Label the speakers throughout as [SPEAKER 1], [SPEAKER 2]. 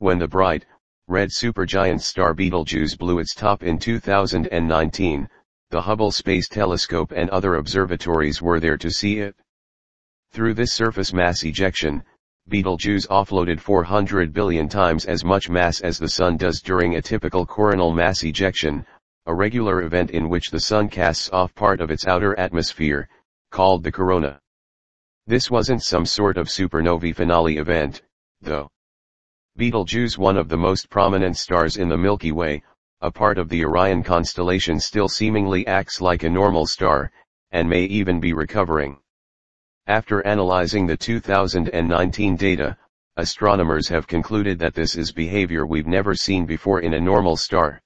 [SPEAKER 1] When the bright, red supergiant star Betelgeuse blew its top in 2019, the Hubble Space Telescope and other observatories were there to see it. Through this surface mass ejection, Betelgeuse offloaded 400 billion times as much mass as the Sun does during a typical coronal mass ejection, a regular event in which the Sun casts off part of its outer atmosphere, called the corona. This wasn't some sort of supernovae finale event, though. Betelgeuse one of the most prominent stars in the Milky Way, a part of the Orion constellation still seemingly acts like a normal star, and may even be recovering. After analyzing the 2019 data, astronomers have concluded that this is behavior we've never seen before in a normal star.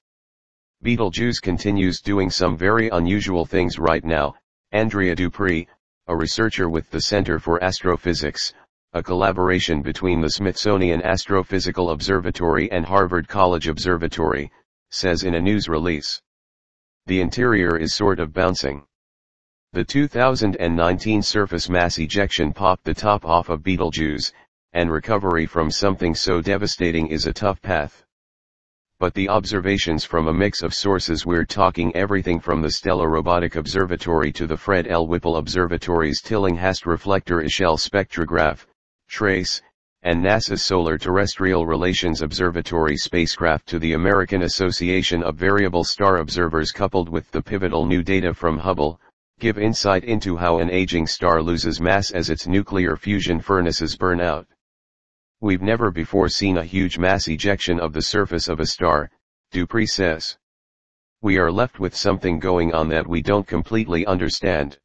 [SPEAKER 1] Betelgeuse continues doing some very unusual things right now, Andrea Dupree, a researcher with the Center for Astrophysics, a collaboration between the Smithsonian Astrophysical Observatory and Harvard College Observatory, says in a news release. The interior is sort of bouncing. The 2019 surface mass ejection popped the top off of Betelgeuse, and recovery from something so devastating is a tough path. But the observations from a mix of sources we're talking everything from the STELLA Robotic Observatory to the Fred L. Whipple Observatory's Tillinghast Reflector Echelle Spectrograph, TRACE, and NASA's Solar Terrestrial Relations Observatory spacecraft to the American Association of Variable Star Observers coupled with the pivotal new data from Hubble, give insight into how an aging star loses mass as its nuclear fusion furnaces burn out. We've never before seen a huge mass ejection of the surface of a star, Dupree says. We are left with something going on that we don't completely understand.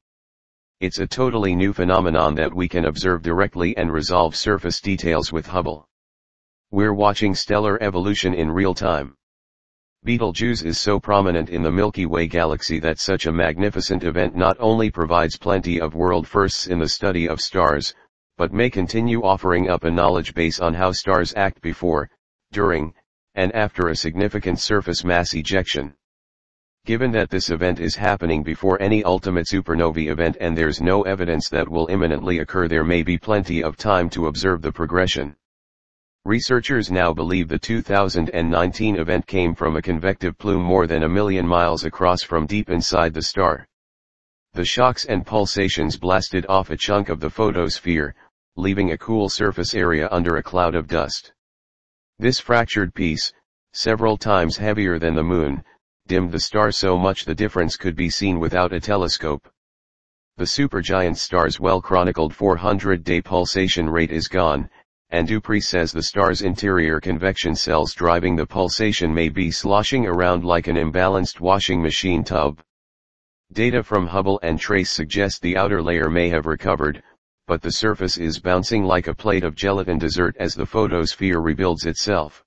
[SPEAKER 1] It's a totally new phenomenon that we can observe directly and resolve surface details with Hubble. We're watching stellar evolution in real time. Betelgeuse is so prominent in the Milky Way galaxy that such a magnificent event not only provides plenty of world firsts in the study of stars, but may continue offering up a knowledge base on how stars act before, during, and after a significant surface mass ejection. Given that this event is happening before any ultimate supernovae event and there's no evidence that will imminently occur there may be plenty of time to observe the progression. Researchers now believe the 2019 event came from a convective plume more than a million miles across from deep inside the star. The shocks and pulsations blasted off a chunk of the photosphere, leaving a cool surface area under a cloud of dust. This fractured piece, several times heavier than the moon, dimmed the star so much the difference could be seen without a telescope. The supergiant star's well-chronicled 400-day pulsation rate is gone, and Dupree says the star's interior convection cells driving the pulsation may be sloshing around like an imbalanced washing machine tub. Data from Hubble and TRACE suggest the outer layer may have recovered, but the surface is bouncing like a plate of gelatin dessert as the photosphere rebuilds itself.